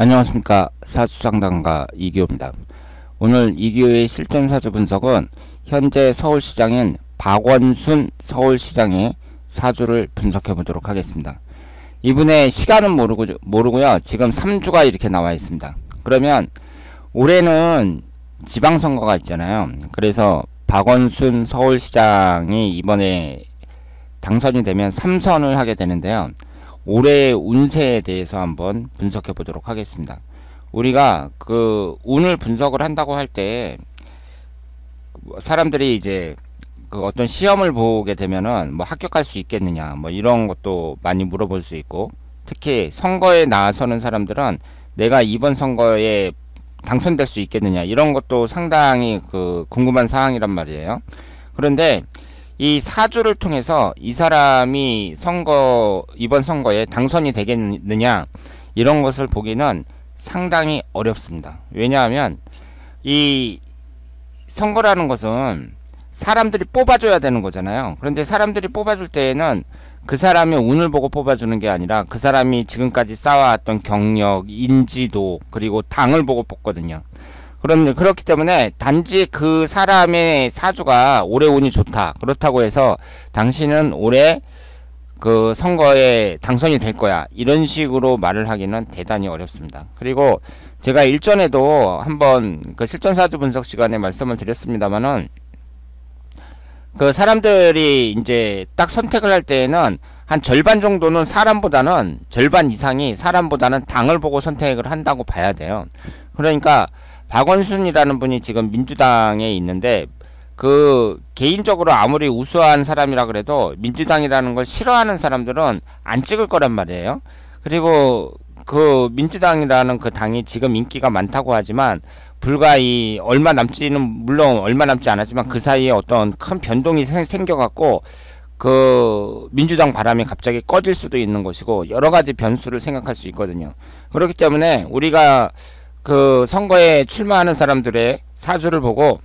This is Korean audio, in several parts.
안녕하십니까 사주상담가 이기호입니다. 오늘 이기호의 실전사주 분석은 현재 서울시장인 박원순 서울시장의 사주를 분석해 보도록 하겠습니다. 이분의 시간은 모르고, 모르고요. 지금 3주가 이렇게 나와 있습니다. 그러면 올해는 지방선거가 있잖아요. 그래서 박원순 서울시장이 이번에 당선이 되면 3선을 하게 되는데요. 올해의 운세에 대해서 한번 분석해 보도록 하겠습니다. 우리가 그 운을 분석을 한다고 할 때 사람들이 이제 그 어떤 시험을 보게 되면은 뭐 합격할 수 있겠느냐 뭐 이런 것도 많이 물어볼 수 있고 특히 선거에 나서는 사람들은 내가 이번 선거에 당선될 수 있겠느냐 이런 것도 상당히 그 궁금한 사항이란 말이에요. 그런데 이 사주를 통해서 이 사람이 선거 이번 선거에 당선이 되겠느냐 이런 것을 보기는 상당히 어렵습니다. 왜냐하면 이 선거라는 것은 사람들이 뽑아줘야 되는 거잖아요. 그런데 사람들이 뽑아줄 때에는 그 사람의 운을 보고 뽑아주는 게 아니라 그 사람이 지금까지 쌓아왔던 경력, 인지도, 그리고 당을 보고 뽑거든요. 그런 그렇기 때문에 단지 그 사람의 사주가 올해 운이 좋다 그렇다고 해서 당신은 올해 그 선거에 당선이 될 거야 이런 식으로 말을 하기는 대단히 어렵습니다. 그리고 제가 일전에도 한번 그 실전 사주 분석 시간에 말씀을 드렸습니다만은 그 사람들이 이제 딱 선택을 할 때에는 한 절반 정도는 사람보다는 절반 이상이 사람보다는 당을 보고 선택을 한다고 봐야 돼요. 그러니까 박원순이라는 분이 지금 민주당에 있는데 그 개인적으로 아무리 우수한 사람이라 그래도 민주당이라는 걸 싫어하는 사람들은 안 찍을 거란 말이에요. 그리고 그 민주당이라는 그 당이 지금 인기가 많다고 하지만 불과 이 얼마 남지는 물론 얼마 남지 않았지만 그 사이에 어떤 큰 변동이 생 겨갖고 그 민주당 바람이 갑자기 꺼질 수도 있는 것이고 여러 가지 변수를 생각할 수 있거든요. 그렇기 때문에 우리가 그 선거에 출마하는 사람들의 사주를 보고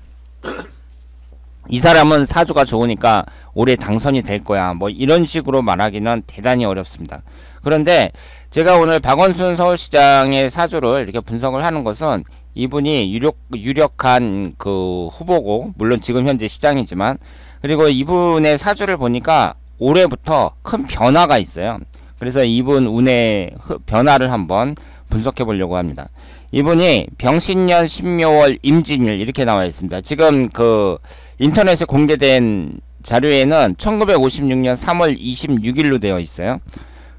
이 사람은 사주가 좋으니까 올해 당선이 될 거야. 뭐 이런 식으로 말하기는 대단히 어렵습니다. 그런데 제가 오늘 박원순 서울시장의 사주를 이렇게 분석을 하는 것은 이분이 유력, 유력한 그 후보고, 물론 지금 현재 시장이지만, 그리고 이분의 사주를 보니까 올해부터 큰 변화가 있어요. 그래서 이분 운의 변화를 한번 분석해 보려고 합니다. 이분이 병신년 신묘월 임진일 이렇게 나와 있습니다. 지금 그 인터넷에 공개된 자료에는 1956년 3월 26일로 되어 있어요.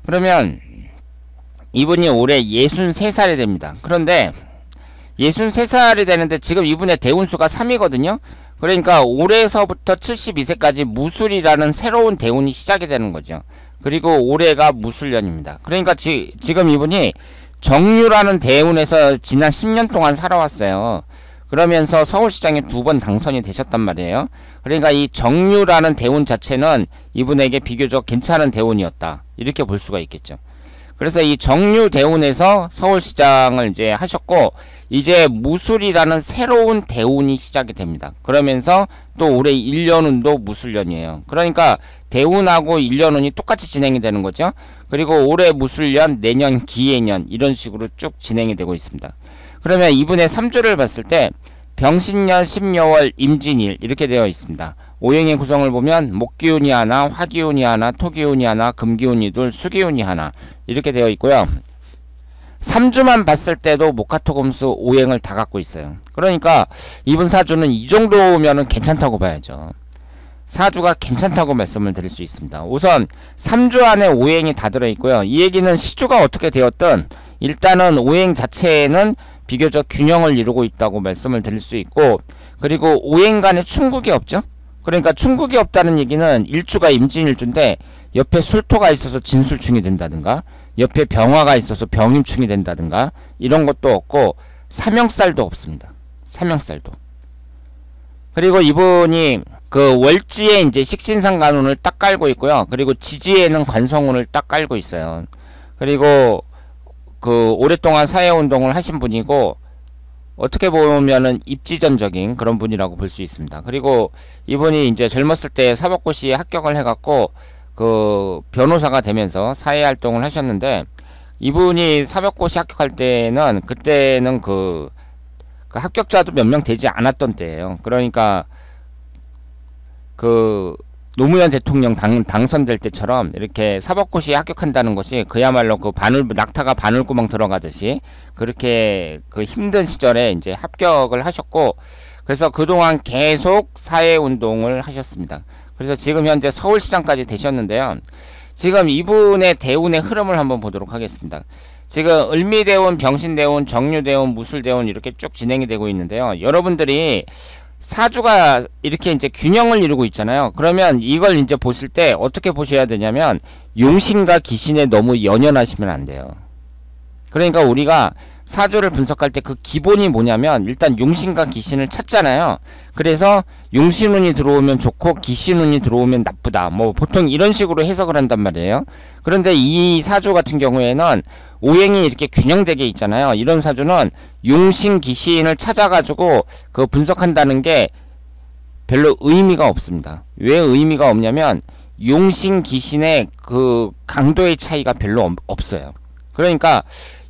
그러면 이분이 올해 63살이 됩니다. 그런데 63살이 되는데 지금 이분의 대운수가 3이거든요. 그러니까 올해서부터 72세까지 무술이라는 새로운 대운이 시작이 되는 거죠. 그리고 올해가 무술년입니다. 그러니까 지, 지금 이분이 정유라는 대운에서 지난 10년 동안 살아왔어요. 그러면서 서울시장에 두 번 당선이 되셨단 말이에요. 그러니까 이 정유라는 대운 자체는 이분에게 비교적 괜찮은 대운이었다. 이렇게 볼 수가 있겠죠. 그래서 이 정유 대운에서 서울시장을 이제 하셨고 이제 무술이라는 새로운 대운이 시작이 됩니다. 그러면서 또 올해 1년운도 무술년이에요. 그러니까 대운하고 1년운이 똑같이 진행이 되는 거죠. 그리고 올해 무술년, 내년 기해년 이런 식으로 쭉 진행이 되고 있습니다. 그러면 이분의 3주를 봤을 때 병신년 10여월 임진일 이렇게 되어 있습니다. 오행의 구성을 보면 목기운이 하나, 화기운이 하나, 토기운이 하나, 금기운이 둘, 수기운이 하나 이렇게 되어 있고요. 3주만 봤을 때도 목화토금수 오행을 다 갖고 있어요. 그러니까 이분 사주는 이 정도면은 괜찮다고 봐야죠. 사주가 괜찮다고 말씀을 드릴 수 있습니다. 우선 3주 안에 오행이 다 들어있고요. 이 얘기는 시주가 어떻게 되었든 일단은 오행 자체에는 비교적 균형을 이루고 있다고 말씀을 드릴 수 있고 그리고 오행 간에 충국이 없죠. 그러니까 충국이 없다는 얘기는 일주가 임진일주인데 옆에 술토가 있어서 진술충이 된다든가 옆에 병화가 있어서 병임충이 된다든가 이런 것도 없고 삼형살도 없습니다. 삼형살도. 그리고 이분이 그 월지에 이제 식신상 간운을 딱 깔고 있고요. 그리고 지지에는 관성운을 딱 깔고 있어요. 그리고 그 오랫동안 사회운동을 하신 분이고 어떻게 보면은 입지전적인 그런 분이라고 볼 수 있습니다. 그리고 이분이 이제 젊었을 때 사법고시에 합격을 해갖고 그 변호사가 되면서 사회활동을 하셨는데 이분이 사벽고시 합격할 때는 그때는 그, 그 합격자도 몇 명 되지 않았던 때예요. 그러니까 그 노무현 대통령 당, 당선될 때처럼 이렇게 사법고시에 합격한다는 것이 그야말로 그 바늘 낙타가 바늘구멍 들어가듯이 그렇게 그 힘든 시절에 이제 합격을 하셨고 그래서 그동안 계속 사회 운동을 하셨습니다. 그래서 지금 현재 서울시장까지 되셨는데요. 지금 이분의 대운의 흐름을 한번 보도록 하겠습니다. 지금 을미대운, 병신대운, 정유대운, 무술대운 이렇게 쭉 진행이 되고 있는데요. 여러분들이 사주가 이렇게 이제 균형을 이루고 있잖아요. 그러면 이걸 이제 보실 때 어떻게 보셔야 되냐면 용신과 기신에 너무 연연하시면 안 돼요. 그러니까 우리가 사주를 분석할 때 그 기본이 뭐냐면 일단 용신과 기신을 찾잖아요. 그래서 용신운이 들어오면 좋고 기신운이 들어오면 나쁘다. 뭐 보통 이런 식으로 해석을 한단 말이에요. 그런데 이 사주 같은 경우에는 오행이 이렇게 균형되게 있잖아요. 이런 사주는 용신 기신을 찾아가지고 그 분석한다는 게 별로 의미가 없습니다. 왜 의미가 없냐면 용신 기신의 그 강도의 차이가 별로 없어요. 그러니까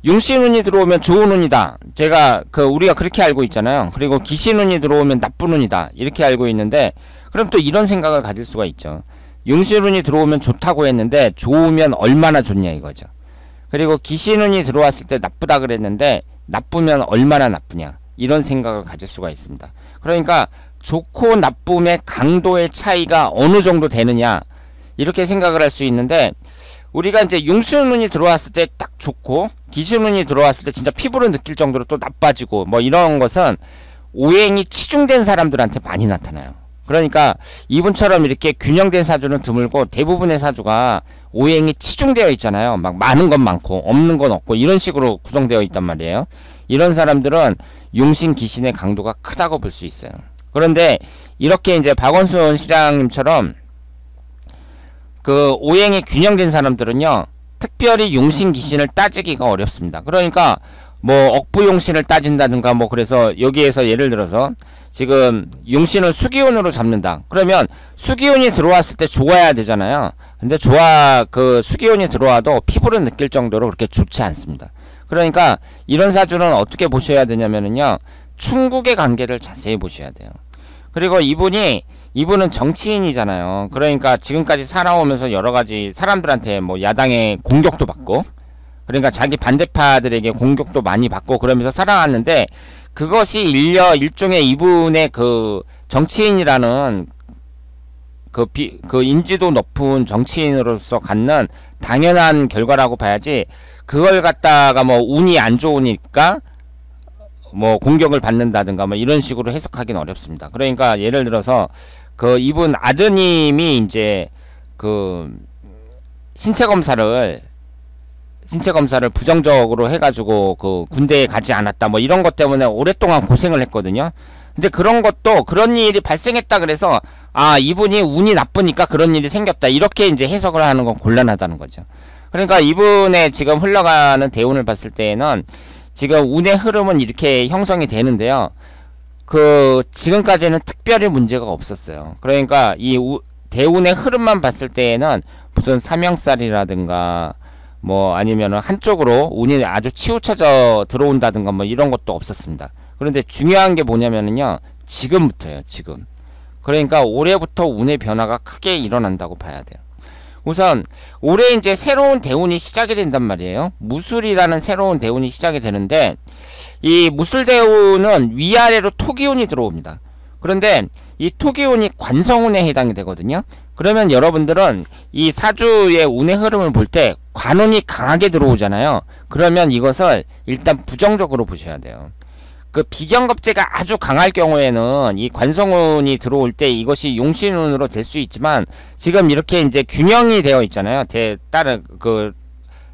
용신 운이 들어오면 좋은 운이다. 제가 그 우리가 그렇게 알고 있잖아요. 그리고 기신 운이 들어오면 나쁜 운이다. 이렇게 알고 있는데 그럼 또 이런 생각을 가질 수가 있죠. 용신 운이 들어오면 좋다고 했는데 좋으면 얼마나 좋냐 이거죠. 그리고 기신운이 들어왔을 때 나쁘다 그랬는데 나쁘면 얼마나 나쁘냐 이런 생각을 가질 수가 있습니다. 그러니까 좋고 나쁨의 강도의 차이가 어느 정도 되느냐 이렇게 생각을 할 수 있는데 우리가 이제 용수운이 들어왔을 때 딱 좋고 기신운이 들어왔을 때 진짜 피부를 느낄 정도로 또 나빠지고 뭐 이런 것은 오행이 치중된 사람들한테 많이 나타나요. 그러니까 이분처럼 이렇게 균형된 사주는 드물고 대부분의 사주가 오행이 치중되어 있잖아요. 막 많은 건 많고 없는 건 없고 이런 식으로 구성되어 있단 말이에요. 이런 사람들은 용신 기신의 강도가 크다고 볼 수 있어요. 그런데 이렇게 이제 박원순 시장님처럼 그 오행이 균형된 사람들은요. 특별히 용신 기신을 따지기가 어렵습니다. 그러니까 뭐 억부용신을 따진다든가 뭐 그래서 여기에서 예를 들어서 지금 용신을 수기운으로 잡는다. 그러면 수기운이 들어왔을 때 좋아야 되잖아요. 근데 좋아 그 수기운이 들어와도 피부를 느낄 정도로 그렇게 좋지 않습니다. 그러니까 이런 사주는 어떻게 보셔야 되냐면은요. 충국의 관계를 자세히 보셔야 돼요. 그리고 이분이 이분은 정치인이잖아요. 그러니까 지금까지 살아오면서 여러 가지 사람들한테 뭐 야당의 공격도 받고 그러니까 자기 반대파들에게 공격도 많이 받고 그러면서 살아왔는데 그것이 일려 일종의 이분의 그 정치인이라는 그, 비, 그 인지도 높은 정치인으로서 갖는 당연한 결과라고 봐야지 그걸 갖다가 뭐 운이 안 좋으니까 뭐 공격을 받는다든가 뭐 이런 식으로 해석하기는 어렵습니다. 그러니까 예를 들어서 그 이분 아드님이 이제 그 신체 검사를 신체 검사를 부정적으로 해가지고 그 군대에 가지 않았다 뭐 이런 것 때문에 오랫동안 고생을 했거든요. 근데 그런 것도 그런 일이 발생했다 그래서 아 이분이 운이 나쁘니까 그런 일이 생겼다 이렇게 이제 해석을 하는 건 곤란하다는 거죠. 그러니까 이분의 지금 흘러가는 대운을 봤을 때에는 지금 운의 흐름은 이렇게 형성이 되는데요. 그 지금까지는 특별히 문제가 없었어요. 그러니까 이 우, 대운의 흐름만 봤을 때에는 무슨 삼형살이라든가 뭐 아니면은 한쪽으로 운이 아주 치우쳐져 들어온다든가 뭐 이런 것도 없었습니다. 그런데 중요한 게 뭐냐면은요. 지금부터요. 지금. 그러니까 올해부터 운의 변화가 크게 일어난다고 봐야 돼요. 우선 올해 이제 새로운 대운이 시작이 된단 말이에요. 무술이라는 새로운 대운이 시작이 되는데 이 무술 대운은 위아래로 토기운이 들어옵니다. 그런데 이 토기운이 관성운에 해당이 되거든요. 그러면 여러분들은 이 사주의 운의 흐름을 볼 때 관운이 강하게 들어오잖아요. 그러면 이것을 일단 부정적으로 보셔야 돼요. 그 비경겁제가 아주 강할 경우에는 이 관성운이 들어올 때 이것이 용신운으로 될 수 있지만 지금 이렇게 이제 균형이 되어 있잖아요. 대, 다른 그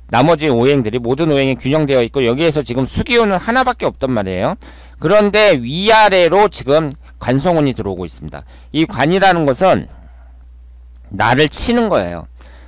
나머지 오행들이 모든 오행이 균형되어 있고 여기에서 지금 수기운은 하나밖에 없단 말이에요. 그런데 위아래로 지금 관성운이 들어오고 있습니다. 이 관이라는 것은 나를 치는 거예요.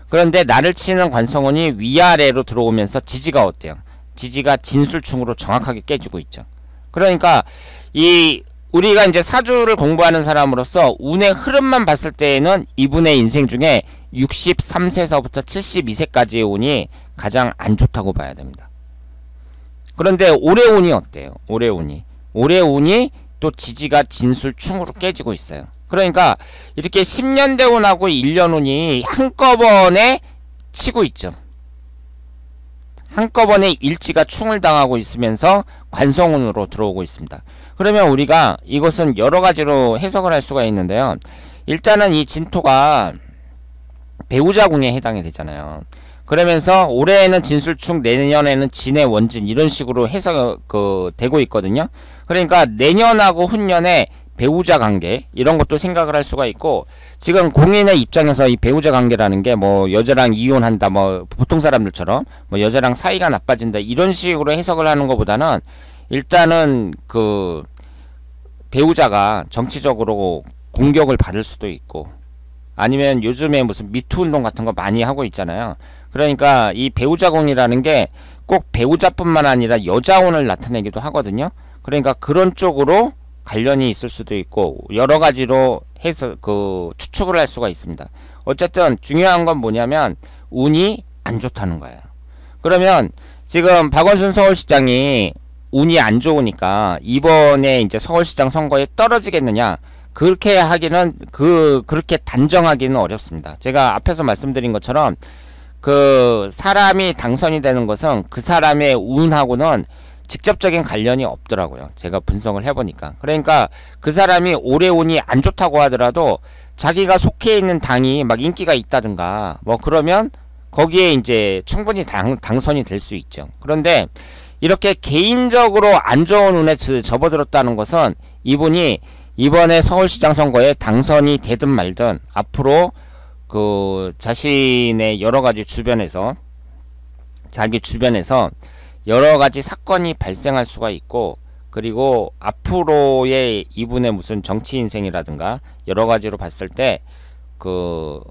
그런데 나를 치는 관성운이 위아래로 들어오면서 지지가 어때요? 지지가 진술충으로 정확하게 깨지고 있죠. 그러니까 이 우리가 이제 사주를 공부하는 사람으로서 운의 흐름만 봤을 때에는 이분의 인생 중에 63세서부터 72세까지의 운이 가장 안 좋다고 봐야 됩니다. 그런데 올해 운이 어때요? 올해 운이 올해 운이 또 지지가 진술충으로 깨지고 있어요. 그러니까 이렇게 10년 대 운하고 1년 운이 한꺼번에 치고 있죠. 한꺼번에 일지가 충을 당하고 있으면서 관성운으로 들어오고 있습니다. 그러면 우리가 이것은 여러 가지로 해석을 할 수가 있는데요. 일단은 이 진토가 배우자궁에 해당이 되잖아요. 그러면서 올해에는 진술충, 내년에는 진의 원진 이런 식으로 해석 그 되고 있거든요. 그러니까 내년하고 훈년에 배우자 관계 이런 것도 생각을 할 수가 있고 지금 공인의 입장에서 이 배우자 관계라는 게 뭐 여자랑 이혼한다 뭐 보통 사람들처럼 뭐 여자랑 사이가 나빠진다 이런 식으로 해석을 하는 것보다는 일단은 그 배우자가 정치적으로 공격을 받을 수도 있고 아니면 요즘에 무슨 미투 운동 같은 거 많이 하고 있잖아요. 그러니까 이 배우자 공이라는 게 꼭 배우자뿐만 아니라 여자운을 나타내기도 하거든요. 그러니까 그런 쪽으로 관련이 있을 수도 있고 여러 가지로 해서 그 추측을 할 수가 있습니다. 어쨌든 중요한 건 뭐냐면 운이 안 좋다는 거예요. 그러면 지금 박원순 서울시장이 운이 안 좋으니까 이번에 이제 서울시장 선거에 떨어지겠느냐? 그렇게 하기는 그 그렇게 단정하기는 어렵습니다. 제가 앞에서 말씀드린 것처럼 그 사람이 당선이 되는 것은 그 사람의 운하고는 직접적인 관련이 없더라고요. 제가 분석을 해보니까. 그러니까 그 사람이 운이 안 좋다고 하더라도 자기가 속해 있는 당이 막 인기가 있다든가 뭐 그러면 거기에 이제 충분히 당, 당선이 될 수 있죠. 그런데 이렇게 개인적으로 안 좋은 운에 접어들었다는 것은 이분이 이번에 서울시장 선거에 당선이 되든 말든 앞으로 그 자신의 여러 가지 주변에서 자기 주변에서 여러 가지 사건이 발생할 수가 있고 그리고 앞으로의 이분의 무슨 정치 인생이라든가 여러 가지로 봤을 때 그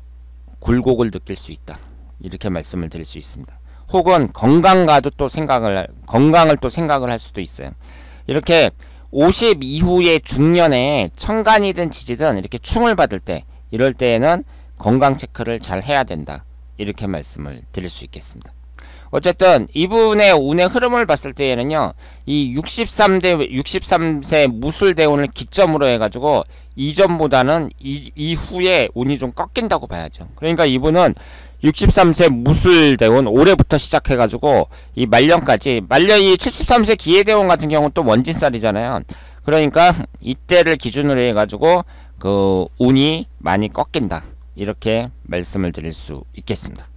굴곡을 느낄 수 있다 이렇게 말씀을 드릴 수 있습니다. 혹은 건강과도 또 생각을 건강을 또 생각을 할 수도 있어요. 이렇게 50 이후의 중년에 천간이든 지지든 이렇게 충을 받을 때 이럴 때에는 건강 체크를 잘 해야 된다. 이렇게 말씀을 드릴 수 있겠습니다. 어쨌든 이분의 운의 흐름을 봤을 때에는요. 이 63대 63세 무술 대운을 기점으로 해 가지고 이전보다는 이, 이후에 운이 좀 꺾인다고 봐야죠. 그러니까 이분은 63세 무술 대운 올해부터 시작해 가지고 이 말년까지 말년 이 73세 기해 대운 같은 경우는 또 원진살이잖아요. 그러니까 이때를 기준으로 해 가지고 그 운이 많이 꺾인다. 이렇게 말씀을 드릴 수 있겠습니다.